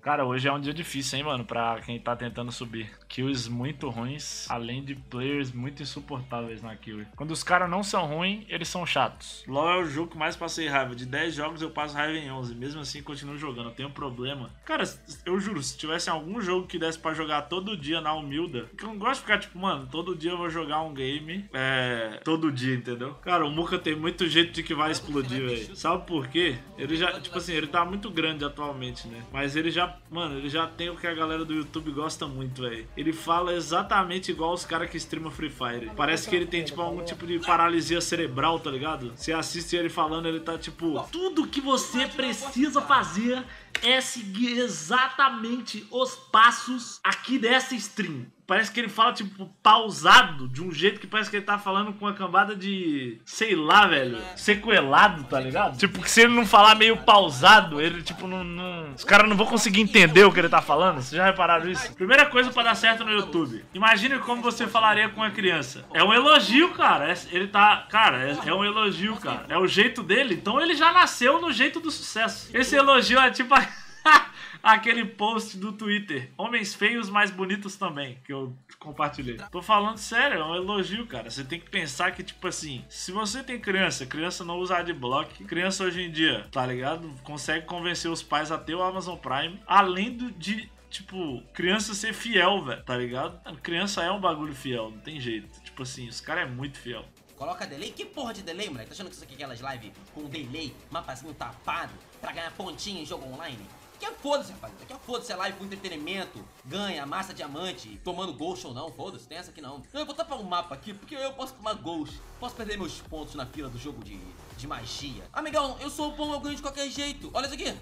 Cara, hoje é um dia difícil, hein, mano, pra quem tá tentando subir. Kills muito ruins, além de players muito insuportáveis na kill. Quando os caras não são ruins, eles são chatos. LoL é o jogo que mais passei raiva. De 10 jogos eu passo raiva em 11. Mesmo assim, continuo jogando. Eu tenho um problema. Cara, eu juro, se tivesse algum jogo que desse pra jogar todo dia na humilda, que eu não gosto de ficar tipo, mano, todo dia eu vou jogar um game. É. Todo dia, entendeu? Cara, o Muka tem muito jeito de que vai explodir, velho. Sabe por quê? Ele já, tipo assim, ele tá muito grande atualmente, né? Mas ele já, mano, ele já tem o que a galera do YouTube gosta muito, velho. Ele fala exatamente igual os caras que streamam Free Fire. Parece que ele tem, tipo, algum tipo de paralisia cerebral, tá ligado? Você assiste ele falando, ele tá tipo. Tudo que você precisa fazer é seguir exatamente os passos aqui dessa stream. Parece que ele fala, tipo, pausado, de um jeito que parece que ele tá falando com uma cambada de. sei lá, velho. sequelado, tá ligado? Tipo, que se ele não falar meio pausado, ele, tipo, não. não... Os caras não vão conseguir entender o que ele tá falando. Vocês já repararam isso? Primeira coisa pra dar certo no YouTube. Imagine como você falaria com uma criança. É um elogio, cara. É- ele tá. Cara, é, é um elogio, cara. É o jeito dele. Então ele já nasceu no jeito do sucesso. Esse elogio é tipo. aquele post do Twitter. Homens feios, mais bonitos também, que eu compartilhei. Tô falando sério, é um elogio, cara. Você tem que pensar que, tipo assim, se você tem criança, criança não usa adblock, criança hoje em dia, tá ligado? Consegue convencer os pais a ter o Amazon Prime, além do, de tipo, criança ser fiel, velho, tá ligado? Criança é um bagulho fiel, não tem jeito. Tipo assim, os caras é muito fiel. Coloca delay? Que porra de delay, moleque? Tá achando que isso aqui é aquelas lives com delay, mapazinho tapado, pra ganhar pontinha em jogo online? Que é foda-se, rapaziada. Que é foda-se a live com entretenimento, ganha, massa diamante, tomando ghost ou não, foda-se, tem essa aqui não. Eu vou tapar um mapa aqui, porque eu posso tomar ghost, posso perder meus pontos na fila do jogo de, de magia. Amigão, eu sou bom, eu ganho de qualquer jeito. Olha isso aqui.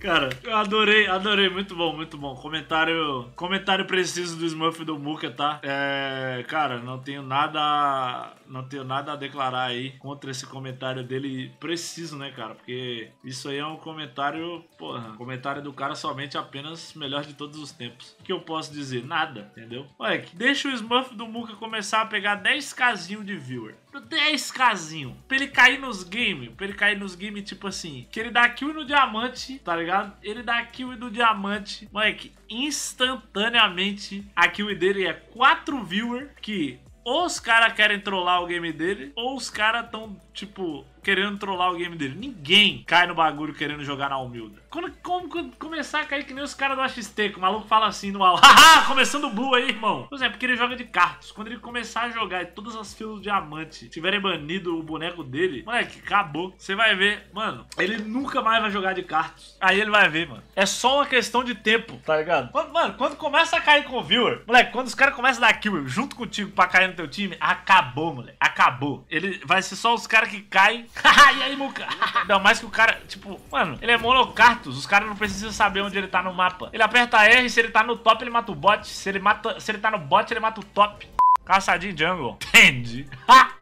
Cara, eu adorei, adorei, muito bom, muito bom. Comentário, comentário preciso do Smurf do Muka, tá? É, cara, não tenho nada, não tenho nada a declarar aí contra esse comentário dele preciso, né, cara? Porque isso aí é um comentário, porra, comentário do cara somente apenas melhor de todos os tempos. O que eu posso dizer? Nada, entendeu? Ué, deixa o Smurf do Muka começar a pegar 10 casinho de viewer. 10 casinho. Pra ele cair nos games. Pra ele cair nos games, tipo assim. Que ele dá kill no diamante, tá ligado? Ele dá kill no diamante. Moleque, instantaneamente a kill dele é 4 viewer. Que ou os caras querem trollar o game dele, ou os caras tão, tipo, querendo trollar o game dele. Ninguém cai no bagulho querendo jogar na humilda. Quando, como, quando começar a cair que nem os caras do AXT, que o maluco fala assim no AU, haha, começando o Blue aí, irmão. Pois é, porque ele joga de cartas. Quando ele começar a jogar e todas as filas de diamante tiverem banido o boneco dele, moleque, acabou. Você vai ver, mano, ele nunca mais vai jogar de cartas. Aí ele vai ver, mano. É só uma questão de tempo, tá ligado? Quando, mano, quando começa a cair com o viewer, moleque, quando os caras começam a dar kill junto contigo pra cair no teu time, acabou, moleque. Acabou. Ele vai ser só os caras que caem. e aí, Muca? Não, mais que o cara, tipo, mano, ele é monocartus. Os caras não precisam saber onde ele tá no mapa. Ele aperta R, se ele tá no top, ele mata o bot. Se ele, mata, se ele tá no bot, ele mata o top. Caçadinho jungle. Entendi.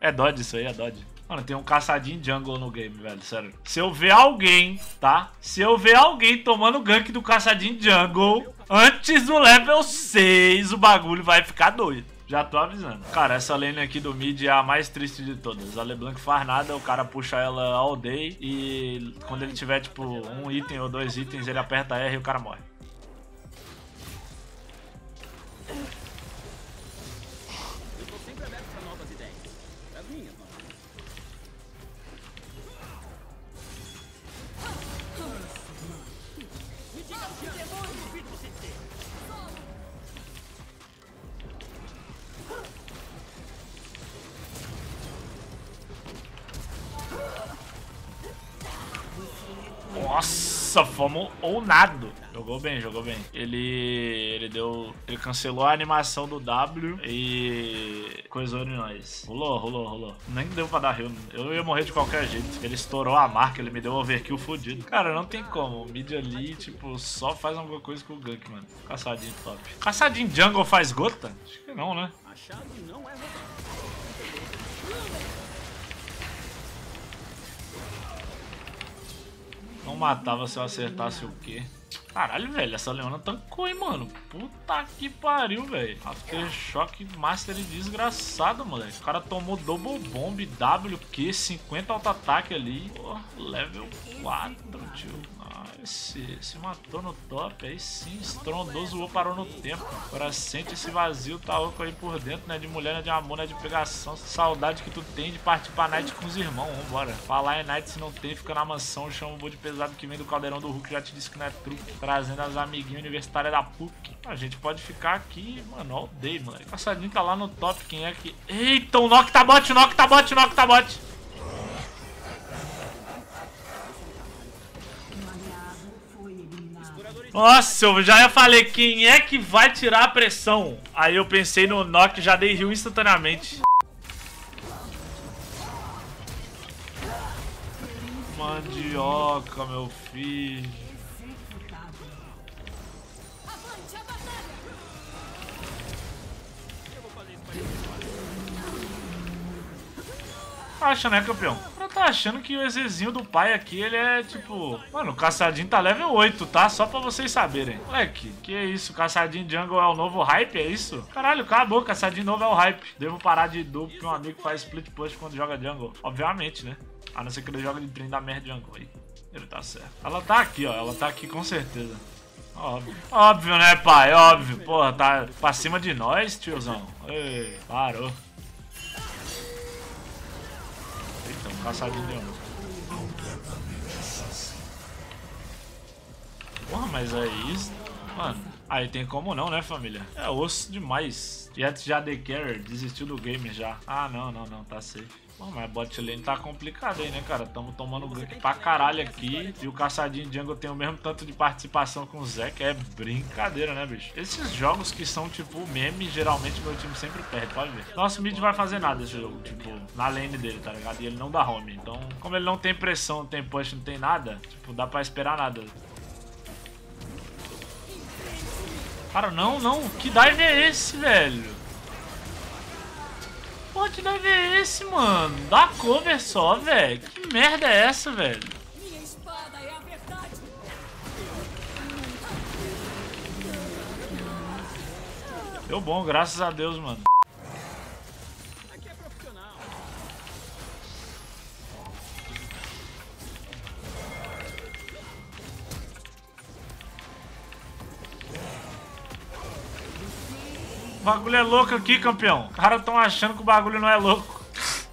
é dodge isso aí, é dodge. Mano, tem um caçadinho jungle no game, velho, sério. Se eu ver alguém, tá? Se eu ver alguém tomando gank do caçadinho jungle antes do level 6, o bagulho vai ficar doido. Já tô avisando. Cara, essa lane aqui do mid é a mais triste de todas. A LeBlanc faz nada, o cara puxa ela all day e quando ele tiver, tipo, um item ou dois itens, ele aperta R e o cara morre. Nossa, fomos nado. Jogou bem, jogou bem. Ele. Ele deu. Ele cancelou a animação do W e. coisou em nós. Rolou, rolou, rolou. Nem deu pra dar rio. Eu ia morrer de qualquer jeito. Ele estourou a marca, ele me deu um overkill fodido. Cara, não tem como. O mid ali, tipo, só faz alguma coisa com o gank, mano. Caçadinho top. Caçadinho jungle faz gota? Acho que não, né? A chave não é Matava se eu acertasse o quê? Caralho, velho, essa Leona tancou, hein, mano. Puta que pariu, velho. Aftershock Master desgraçado, moleque. O cara tomou Double Bomb, WQ, 50 auto-ataque ali. Pô, level 4, tio. Se, se matou no top, aí sim, estrondoso zoou, parou no tempo. Agora sente esse vazio, tá oco aí por dentro, né? De mulher, né? De amor, né? De pegação. Saudade que tu tem de partir pra night com os irmãos. Vambora. Falar em night se não tem, fica na mansão. Chama o de pesado que vem do caldeirão do Hulk. Já te disse que não é truque. Trazendo as amiguinhas universitárias da PUC. A gente pode ficar aqui, mano. O Day, mano. Passadinho tá lá no top. Quem é que. Eita, o Nock tá o Nock tá o Nock Nossa, eu já falei, quem é que vai tirar a pressão? Aí eu pensei no Nock, já dei heal instantaneamente. Mandioca, meu filho. Acha, né, campeão? Tá achando que o exezinho do pai aqui, ele é tipo... Mano, o caçadinho tá level 8, tá? Só pra vocês saberem. Moleque, que é isso? Caçadinho jungle é o novo hype, é isso? Caralho, acabou. Caçadinho novo é o hype. Devo parar de duplo porque um amigo faz split push quando joga jungle. Obviamente, né? A não ser que ele joga de trem da merda jungle aí. Ele tá certo. Ela tá aqui, ó. Ela tá aqui com certeza. Óbvio. Óbvio, né, pai? Óbvio. Porra, tá pra cima de nós, tiozão. Ei, parou. Caçadinho de onde? Porra, mas é isso. Mano, aí tem como não, né, família? É osso demais. Jet já The Carrier desistiu do game já. Ah, não, não, não, tá safe. Bom, mas bot lane tá complicado aí, né, cara? Tamo tomando gank pra caralho aqui. E o caçadinho jungle tem o mesmo tanto de participação com o Zek. É brincadeira, né, bicho? Esses jogos que são, tipo, meme, geralmente meu time sempre perde, pode ver. Nosso mid vai fazer nada esse jogo, tipo, na lane dele, tá ligado? E ele não dá home. Então, como ele não tem pressão, não tem push, não tem nada, tipo, dá pra esperar nada. Cara, não, não. Que dive é esse, velho? Porra de deve é esse, mano? Dá cover só, velho. Que merda é essa, velho? É. Deu bom, graças a Deus, mano. Bagulho é louco aqui, campeão. Os caras estão achando que o bagulho não é louco.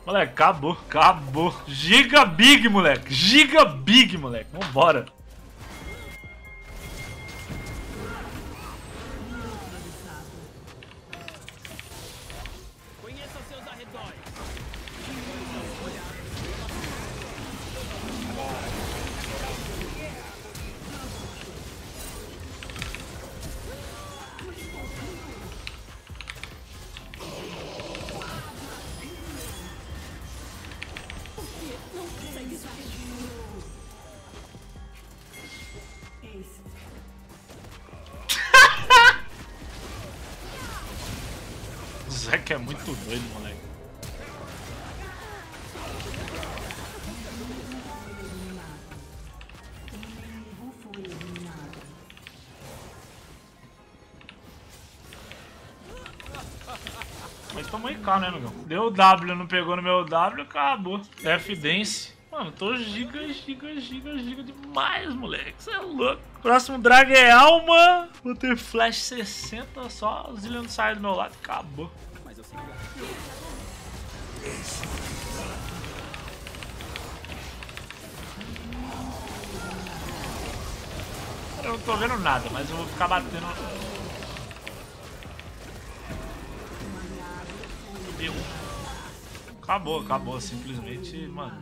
Moleque, acabou, acabou. Giga Big, moleque. Giga Big, moleque. Vambora. É muito doido, moleque. Mas tomou IK, né, amigão? Deu W, não pegou no meu W, acabou. F-Dance. Mano, tô giga, giga, giga, giga demais, moleque. Você é louco. Próximo drag é alma. Vou ter flash 60 só. O sai do meu lado acabou. Eu não tô vendo nada, mas eu vou ficar batendo. Deu. Acabou, acabou, simplesmente, mano.